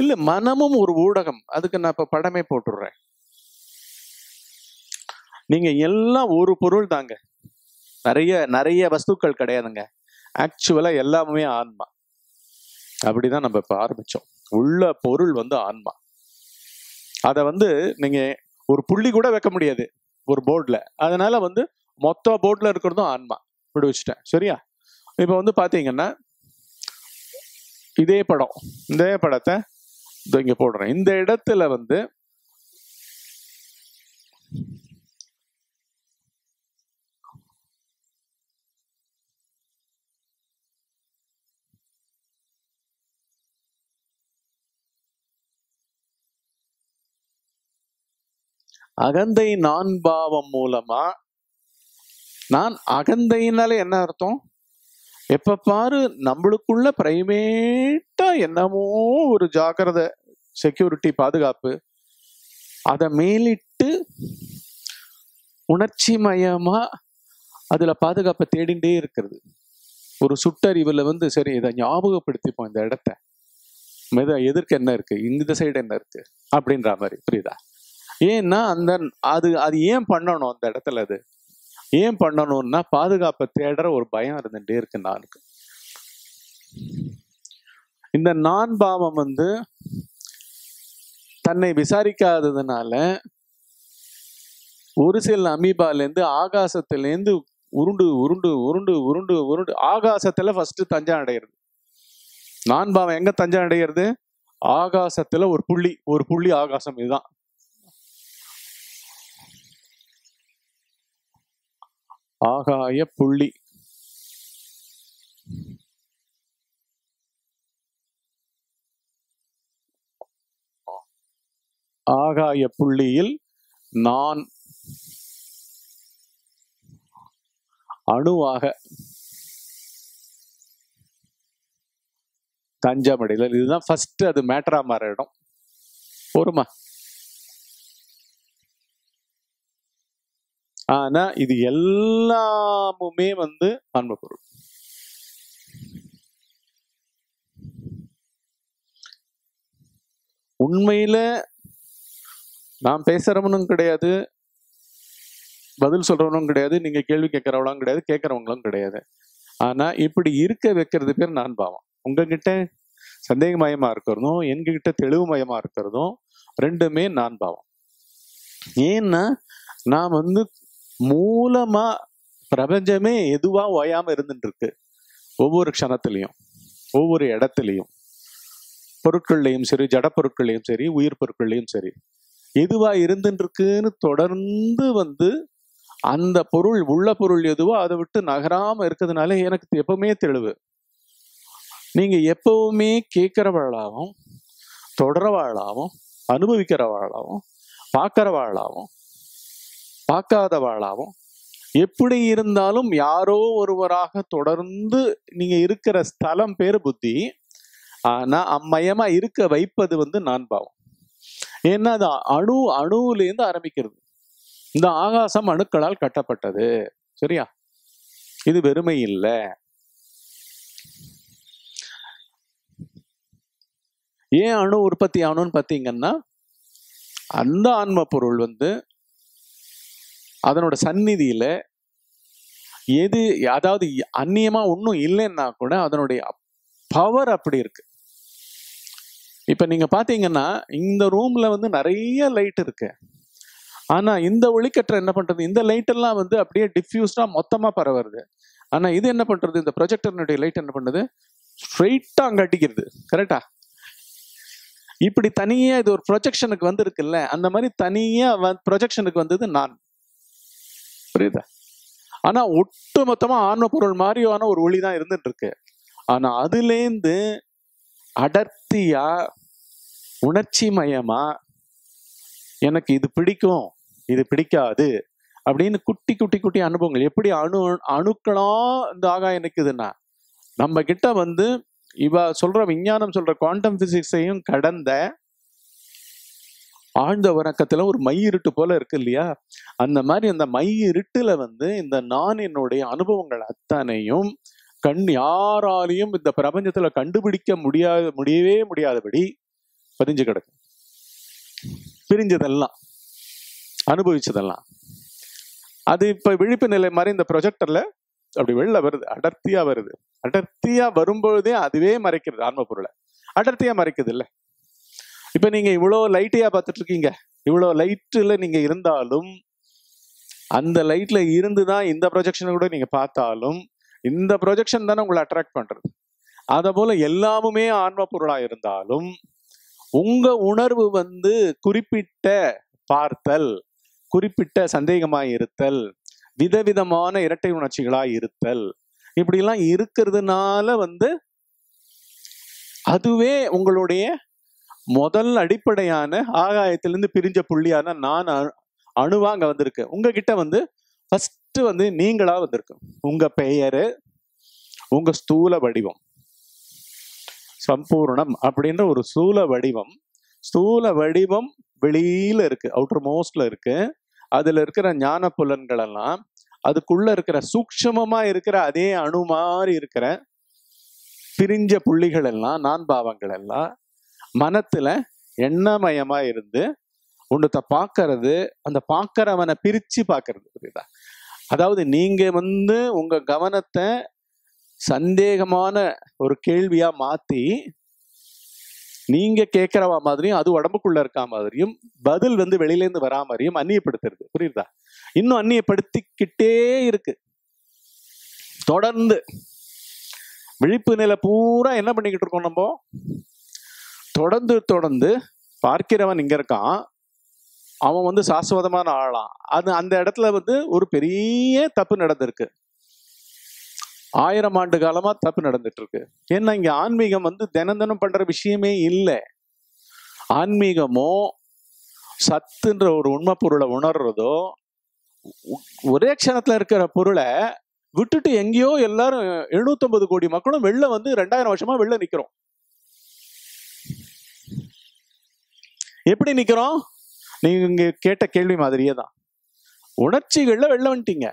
இல்ல மனமும் ஒரு ஊடகம். அதுக்கு நான் இப்ப படமே போட்டுடுறேன். நீங்க எல்லாம் ஒரு பொருள் தாங்க. நிறைய நிறைய வஸ்துக்கள் கிடையாதுங்க. ஆக்சுவலா எல்லாமே ஆன்மா. அப்படிதான் நம்ம இப்ப ஆரம்பிச்சோம். உள்ள பொருள் வந்து ஆன்மா. அதை வந்து நீங்க ஒரு புள்ளி கூட வைக்க முடியாது ஒரு போர்டில் அதனால வந்து மொத்த போர்டில் இருக்கிறதும் ஆன்மா. இப்படி வச்சுட்டேன். சரியா? இப்போ வந்து பார்த்தீங்கன்னா இதே படம். இதே படத்தை இங்க போடுறேன். இந்த இடத்துல வந்து அகந்தை நான் பாவம் மூலமா நான் அகந்தைனால என்ன அர்த்தம்? எப்ப பாரு நம்மளுக்குள்ள பிரைமேட்டா என்னமோ ஒரு ஜாக்கிரதை செக்யூரிட்டி பாதுகாப்பு. அதை மேலிட்டு உணர்ச்சி மயமா அதுல பாதுகாப்பை தேடிண்டே இருக்கிறது. ஒரு சுட்டறிவுல வந்து சரி இதை ஞாபகப்படுத்திப்போம் இந்த இடத்த. மெத எதிர்க்க என்ன இருக்கு? இந்த சைடு என்ன இருக்கு? அப்படின்ற மாதிரி புரியுதா? ஏன்னா அந்த அது அது ஏன் பண்ணணும் அந்த இடத்துல அது? ஏன் பண்ணணும்னா பாதுகாப்பை தேடுற ஒரு பயம் இருந்துகிட்டே இருக்கு நானுக்கு இந்த நான் பாவம் வந்து தன்னை விசாரிக்காததுனால ஒரு சில அமீபாலேருந்து ஆகாசத்துலேருந்து உருண்டு உருண்டு உருண்டு உருண்டு உருண்டு ஆகாசத்துல ஃபர்ஸ்ட் தஞ்சம் அடையிறது. நான் பாவம் எங்க தஞ்சம் அடையிறது? ஆகாசத்துல ஒரு புள்ளி ஒரு புள்ளி ஆகாசம் இதுதான். ஆகாய புள்ளி. ஆகாய புள்ளியில் நான் அணுவாக தஞ்சமடைதல். இதுதான் ஃபர்ஸ்ட் அது மேட்டரா மாற இடம் போருமா ஆனா இது எல்லாமுமே வந்து ஆன்ம பொருள் உண்மையில நான் பேசுறவனும் கிடையாது பதில் சொல்றவனும் கிடையாது நீங்க கேள்வி கேட்கறவங்களும் கிடையாது கேட்கறவங்களும் கிடையாது. ஆனா இப்படி இருக்க வைக்கிறது பேர் நான் பாவம் உங்ககிட்ட சந்தேகமயமா இருக்கிறதும் எங்ககிட்ட தெளிவுமயமா இருக்கிறதும் ரெண்டுமே நான் பாவம் ஏன்னா நான் வந்து மூலமா பிரபஞ்சமே எதுவா ஓயாம இருந்துட்டு இருக்கு ஒவ்வொரு க்ஷணத்திலையும் ஒவ்வொரு இடத்துலையும். பொருட்கள்லையும் சரி ஜட பொருட்கள்லையும் சரி உயிர் பொருட்கள்லையும் சரி. எதுவா இருந்துட்டு இருக்குன்னு தொடர்ந்து வந்து அந்த பொருள் உள்ள பொருள் எதுவோ அதை விட்டு நகராம இருக்கிறதுனால எனக்கு எப்பவுமே தெளிவு. நீங்க எப்பவுமே கேட்கிறவாளாகவும் தொடரவாளாவும் அனுபவிக்கிறவாளாவும் பார்க்கறவாளாவும் பார்க்காதவாளாவும் எப்படி இருந்தாலும் யாரோ ஒருவராக தொடர்ந்து நீங்க இருக்கிற ஸ்தலம் பேர் புத்தி. ஆனா அம்மயமா இருக்க வைப்பது வந்து நான் பாவம் ஏன்னா அது அணு அணுவிலேருந்து ஆரம்பிக்கிறது. இந்த ஆகாசம் அணுக்களால் கட்டப்பட்டது. சரியா? இது வெறுமை இல்லை. ஏன் அணு உற்பத்தி ஆகணும்னு பார்த்தீங்கன்னா அந்த ஆன்ம பொருள் வந்து அதனோட சந்நிதியில எது அதாவது அந்நியமா ஒன்றும் இல்லைன்னா கூட அதனுடைய பவர் அப்படி இருக்கு. இப்ப நீங்க பாத்தீங்கன்னா இந்த ரூம்ல வந்து நிறைய லைட் இருக்கு. ஆனா இந்த ஒளிக்கற்ற என்ன பண்றது? இந்த லைட் எல்லாம் வந்து அப்படியே டிஃப்யூஸ்டா மொத்தமா பரவுறது. ஆனா இது என்ன பண்றது? இந்த ப்ரொஜெக்டர்னுடைய லைட் என்ன பண்ணுது? ஸ்ட்ரெயிட்டா அங்க அடிக்கிறது. கரெக்டா இப்படி தனியா இது ஒரு ப்ரொஜெக்ஷனுக்கு வந்திருக்குல்ல அந்த மாதிரி தனியா ப்ரொஜெக்ஷனுக்கு வந்தது நான். புரியுதா? ஆனா ஒட்டு மொத்தமா ஆன்ம பொருள் மாதிரியான ஒரு ஒளி தான் இருந்துட்டு இருக்கு ஆனா அதுலேருந்து அடர்த்தியா உணர்ச்சி மயமா எனக்கு இது பிடிக்கும் இது பிடிக்காது அப்படின்னு குட்டி குட்டி குட்டி அனுபவங்கள். எப்படி அணு அணுக்களா இந்த ஆகாயம் நிக்குதுன்னா நம்ம கிட்ட வந்து இவ சொல்ற விஞ்ஞானம் சொல்ற குவாண்டம் பிசிக்ஸையும் கடந்த ஆழ்ந்த உறக்கத்துல ஒரு மை இருட்டு போல இருக்கு இல்லையா? அந்த மாதிரி அந்த மை இருட்டுல வந்து இந்த நான் என்னுடைய அனுபவங்கள் அத்தனையும் கண் யாராலையும் இந்த பிரபஞ்சத்துல கண்டுபிடிக்க முடியாத முடியவே முடியாதபடி பதிஞ்சு கிடக்கும் பிரிஞ்சதெல்லாம் அனுபவிச்சதெல்லாம். அது இப்ப விழிப்பு நிலை மாதிரி இந்த ப்ரொஜெக்டர்ல அப்படி வெளில வருது அடர்த்தியா வருது. அடர்த்தியா வரும்பொழுதே அதுவே மறைக்கிறது ஆன்ம பொருளை. அடர்த்தியா மறைக்குது இல்லை? இப்ப நீங்க இவ்வளோ லைட்டையா பார்த்துட்டு இருக்கீங்க இவ்வளோ லைட்டில் நீங்க இருந்தாலும் அந்த லைட்ல இருந்து தான் இந்த ப்ரொஜெக்ஷனை கூட நீங்க பார்த்தாலும் இந்த ப்ரொஜெக்ஷன் தானே உங்களை அட்ராக்ட் பண்றது. அதை போல எல்லாமுமே ஆன்ம பொருளா இருந்தாலும் உங்க உணர்வு வந்து குறிப்பிட்ட பார்த்தல் குறிப்பிட்ட சந்தேகமாய் இருத்தல் விதவிதமான இரட்டை உணர்ச்சிகளாக இருத்தல் இப்படிலாம் இருக்கிறதுனால வந்து அதுவே உங்களுடைய முதல் அடிப்படையான ஆகாயத்திலிருந்து பிரிஞ்ச புள்ளியான நான் அணு- அணுவா அங்க வந்திருக்கு. உங்ககிட்ட வந்து ஃபர்ஸ்ட் வந்து நீங்களா வந்திருக்கு. உங்க பெயரு உங்க ஸ்தூல வடிவம். சம்பூர்ணம் அப்படின்ற ஒரு ஸ்தூல வடிவம். ஸ்தூல வடிவம் வெளியில இருக்கு அவுட்டர் மோஸ்ட்ல இருக்கு. அதுல இருக்கிற ஞான புலன்கள் எல்லாம் அதுக்குள்ள இருக்கிற சூக்ஷமமா இருக்கிற அதே அணு மாதிரி இருக்கிற பிரிஞ்ச புள்ளிகள் எல்லாம் நான் பாவங்கள் எல்லாம் மனத்துல எண்ணமயமா இருந்து ஒன்றத்தை பார்க்கறது அந்த பார்க்கறவனை பிரிச்சு பார்க்கறது புரியுதா? அதாவது நீங்க வந்து உங்க கவனத்தை சந்தேகமான ஒரு கேள்வியா மாத்தி நீங்க கேட்கிறவா மாதிரியும் அது உடம்புக்குள்ள இருக்கா மாதிரியும் பதில் வந்து வெளியிலேருந்து வரா மாதிரியும் அந்நியப்படுத்துறது. புரியுதா? இன்னும் அந்நியப்படுத்திக்கிட்டே இருக்கு. தொடர்ந்து. விழிப்பு நிலை பூரா என்ன பண்ணிக்கிட்டு இருக்கோம் நம்ம? தொடர்ந்து தொடர்ந்து பார்க்கிறவன் இங்க இருக்கான். அவன் வந்து சாஸ்வதமான ஆளாம் அது அந்த இடத்துல வந்து ஒரு பெரிய தப்பு நடந்திருக்கு. ஆயிரம் ஆண்டு காலமா தப்பு நடந்துட்டு இருக்கு ஏன்னா இங்க ஆன்மீகம் வந்து தினம் தினம் பண்ற விஷயமே இல்லை. ஆன்மீகமோ சத்துன்ற ஒரு உண்மை பொருளை உணர்றதோ ஒரே க்ஷணத்துல இருக்கிற பொருளை விட்டுட்டு எங்கேயோ எல்லாரும் 750 கோடி மக்களும் வெளில வந்து ரெண்டாயிரம் வருஷமா வெளில நிக்கிறோம். எப்படி நிக்கிறோம்? நீங்க கேட்ட கேள்வி மாதிரியே தான். உணர்ச்சிகள்ல வெளில வந்துட்டீங்க.